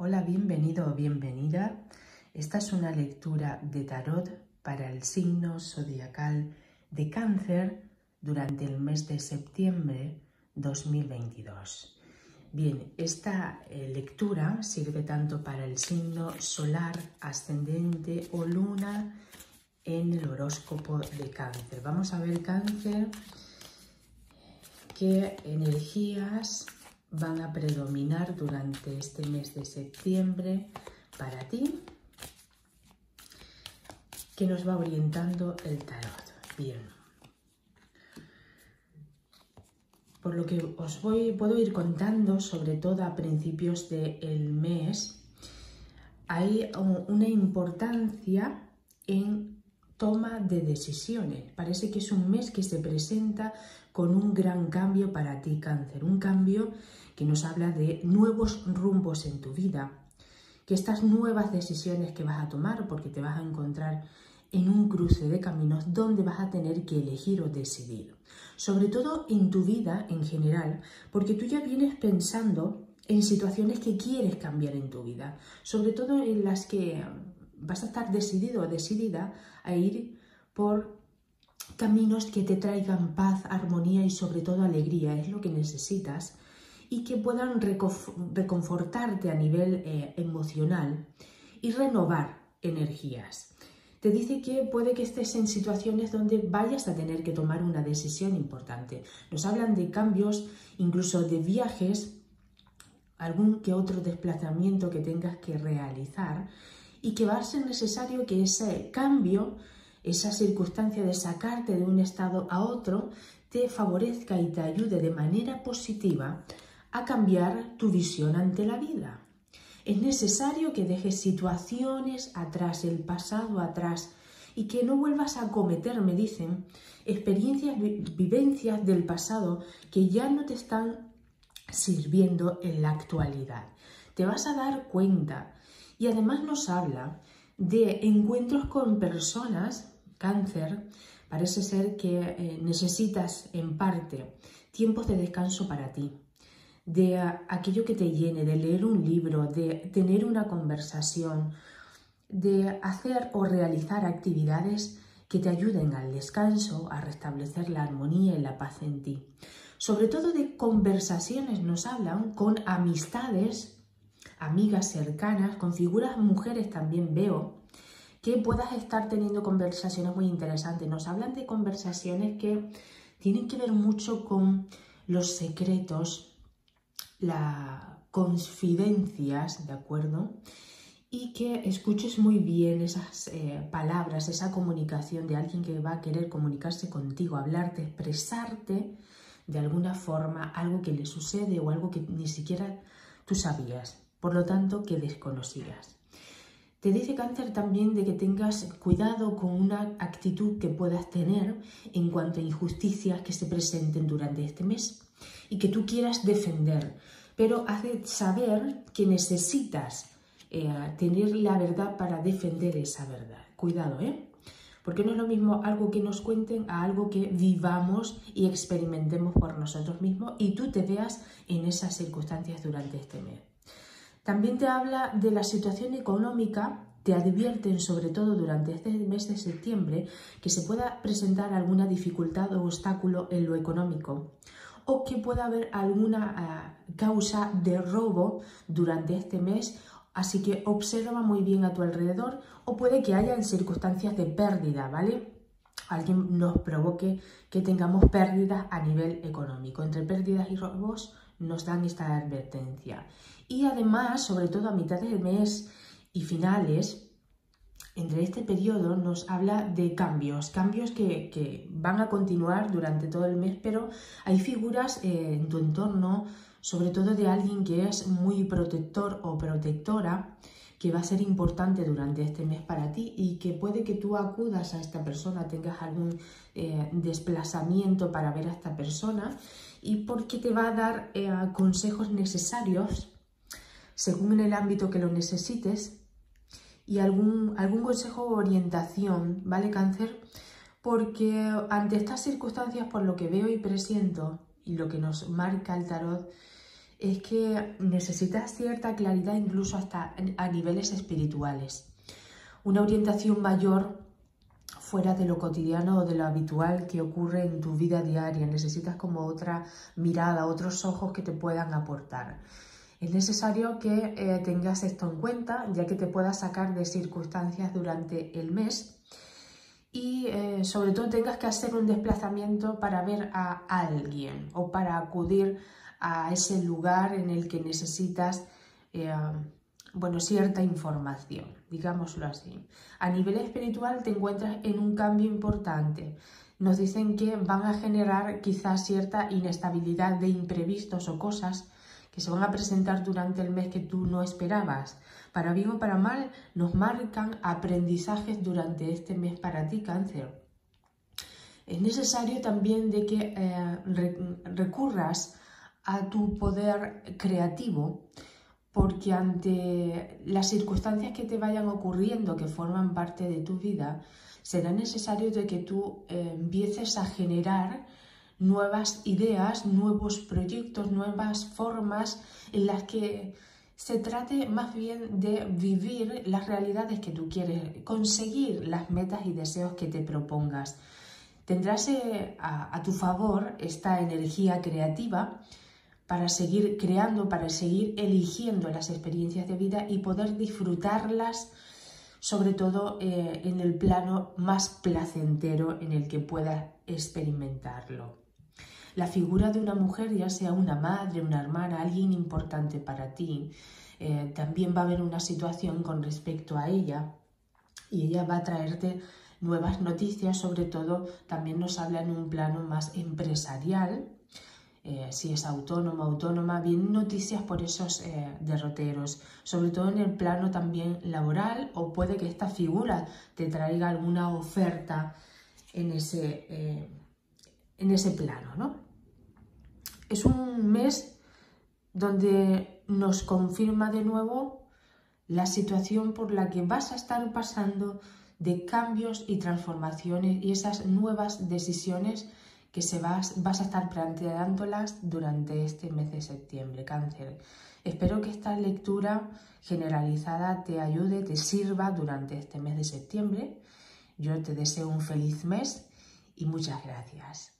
Hola, bienvenido o bienvenida. Esta es una lectura de tarot para el signo zodiacal de cáncer durante el mes de septiembre 2022. Bien, esta eh, lectura sirve tanto para el signo solar, ascendente o luna en el horóscopo de cáncer. Vamos a ver cáncer, qué energías van a predominar durante este mes de septiembre para ti, que nos va orientando el tarot. Bien. Por lo que os voy, puedo ir contando, sobre todo a principios del mes, hay una importancia en toma de decisiones. Parece que es un mes que se presenta con un gran cambio para ti, cáncer. Un cambio que nos habla de nuevos rumbos en tu vida, que estas nuevas decisiones que vas a tomar, porque te vas a encontrar en un cruce de caminos donde vas a tener que elegir o decidir. Sobre todo en tu vida en general, porque tú ya vienes pensando en situaciones que quieres cambiar en tu vida, sobre todo en las que vas a estar decidido o decidida a ir por caminos que te traigan paz, armonía y sobre todo alegría. Es lo que necesitas y que puedan reconfortarte a nivel eh, emocional y renovar energías. Te dice que puede que estés en situaciones donde vayas a tener que tomar una decisión importante. Nos hablan de cambios, incluso de viajes, algún que otro desplazamiento que tengas que realizar y que va a ser necesario que ese cambio, esa circunstancia de sacarte de un estado a otro, te favorezca y te ayude de manera positiva a cambiar tu visión ante la vida. Es necesario que dejes situaciones atrás, el pasado atrás, y que no vuelvas a cometer, me dicen, experiencias, vivencias del pasado que ya no te están sirviendo en la actualidad. Te vas a dar cuenta. Y además nos habla de encuentros con personas, cáncer, parece ser que eh, necesitas en parte tiempos de descanso para ti de aquello que te llene, de leer un libro, de tener una conversación, de hacer o realizar actividades que te ayuden al descanso, a restablecer la armonía y la paz en ti. Sobre todo de conversaciones nos hablan con amistades, amigas cercanas, con figuras mujeres también veo, que puedas estar teniendo conversaciones muy interesantes. Nos hablan de conversaciones que tienen que ver mucho con los secretos, las confidencias, ¿de acuerdo? Y que escuches muy bien esas eh, palabras, esa comunicación de alguien que va a querer comunicarse contigo, hablarte, expresarte de alguna forma algo que le sucede o algo que ni siquiera tú sabías, por lo tanto que desconocías. Te dice cáncer también de que tengas cuidado con una actitud que puedas tener en cuanto a injusticias que se presenten durante este mes y que tú quieras defender, pero hace saber que necesitas eh, tener la verdad para defender esa verdad. Cuidado, ¿eh? Porque no es lo mismo algo que nos cuenten a algo que vivamos y experimentemos por nosotros mismos y tú te veas en esas circunstancias durante este mes. También te habla de la situación económica te advierten, sobre todo durante este mes de septiembre, que se pueda presentar alguna dificultad o obstáculo en lo económico o que pueda haber alguna eh, causa de robo durante este mes, así que observa muy bien a tu alrededor o puede que haya circunstancias de pérdida, ¿vale? Alguien nos provoque que tengamos pérdidas a nivel económico. Entre pérdidas y robos nos dan esta advertencia. Y además, sobre todo a mitad del mes y finales, entre este periodo nos habla de cambios, cambios que, van a continuar durante todo el mes, pero hay figuras eh, en tu entorno, sobre todo de alguien que es muy protector o protectora, que va a ser importante durante este mes para ti y que puede que tú acudas a esta persona, tengas algún eh, desplazamiento para ver a esta persona y porque te va a dar eh, consejos necesarios según el ámbito que lo necesites y algún, algún consejo o orientación, ¿vale, cáncer? Porque ante estas circunstancias, por lo que veo y presiento y lo que nos marca el tarot, es que necesitas cierta claridad incluso hasta a niveles espirituales. Una orientación mayor fuera de lo cotidiano o de lo habitual que ocurre en tu vida diaria. Necesitas como otra mirada, otros ojos que te puedan aportar. Es necesario que eh, tengas esto en cuenta, ya que te puedas sacar de circunstancias durante el mes y eh, sobre todo tengas que hacer un desplazamiento para ver a alguien o para acudir a ese lugar en el que necesitas eh, bueno, cierta información, digámoslo así. A nivel espiritual te encuentras en un cambio importante. Nos dicen que van a generar quizás cierta inestabilidad de imprevistos o cosas que se van a presentar durante el mes que tú no esperabas. Para bien o para mal, nos marcan aprendizajes durante este mes para ti, cáncer. Es necesario también de que eh, recurras a tu poder creativo porque ante las circunstancias que te vayan ocurriendo que forman parte de tu vida, será necesario de que tú eh, empieces a generar nuevas ideas, nuevos proyectos, nuevas formas en las que se trate más bien de vivir las realidades que tú quieres, conseguir las metas y deseos que te propongas. Tendrás eh, a tu favor esta energía creativa para seguir creando, para seguir eligiendo las experiencias de vida y poder disfrutarlas, sobre todo eh, en el plano más placentero en el que puedas experimentarlo. La figura de una mujer, ya sea una madre, una hermana, alguien importante para ti, eh, también va a haber una situación con respecto a ella y ella va a traerte nuevas noticias, sobre todo también nos habla en un plano más empresarial, eh, si es autónoma, autónoma, bien noticias por esos eh, derroteros, sobre todo en el plano también laboral o puede que esta figura te traiga alguna oferta en ese, eh, en ese plano. ¿no? Es un mes donde nos confirma de nuevo la situación por la que vas a estar pasando de cambios y transformaciones y esas nuevas decisiones que se vas, vas a estar planteándolas durante este mes de septiembre, cáncer. Espero que esta lectura generalizada te ayude, te sirva durante este mes de septiembre. Yo te deseo un feliz mes y muchas gracias.